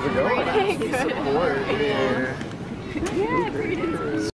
how's it going? Good. Support. Yeah. yeah,